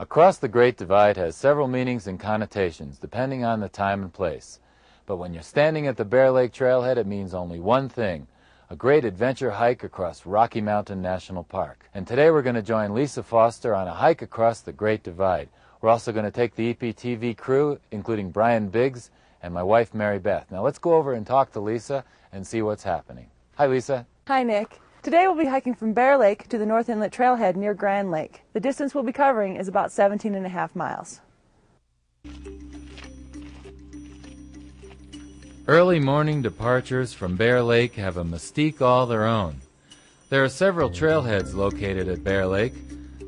Across the Great Divide has several meanings and connotations depending on the time and place. But when you're standing at the Bear Lake Trailhead, it means only one thing a great adventure hike across Rocky Mountain National Park. And today we're going to join Lisa Foster on a hike across the Great Divide. We're also going to take the EPTV crew, including Brian Biggs and my wife Mary Beth. Now let's go over and talk to Lisa and see what's happening. Hi, Lisa. Hi, Nick. Today we'll be hiking from Bear Lake to the North Inlet Trailhead near Grand Lake. The distance we'll be covering is about 17 and a half miles. Early morning departures from Bear Lake have a mystique all their own. There are several trailheads located at Bear Lake,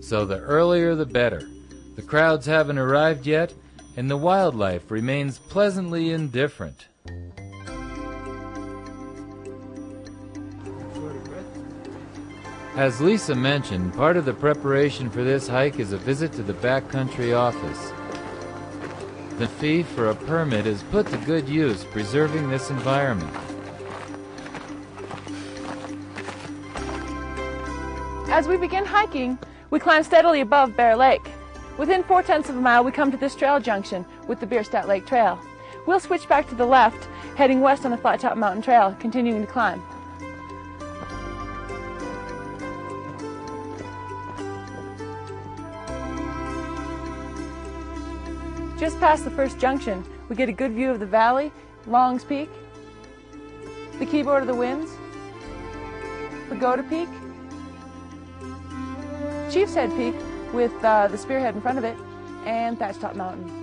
so the earlier the better. The crowds haven't arrived yet, and the wildlife remains pleasantly indifferent. As Lisa mentioned, part of the preparation for this hike is a visit to the backcountry office. The fee for a permit is put to good use preserving this environment. As we begin hiking, we climb steadily above Bear Lake. Within four tenths of a mile, we come to this trail junction with the Bierstadt Lake Trail. We'll switch back to the left, heading west on the Flat Top Mountain Trail, continuing to climb. Just past the first junction, we get a good view of the valley, Long's Peak, the Keyboard of the Winds, Pagoda Peak, Chief's Head Peak with uh, the spearhead in front of it, and Thatch Top Mountain.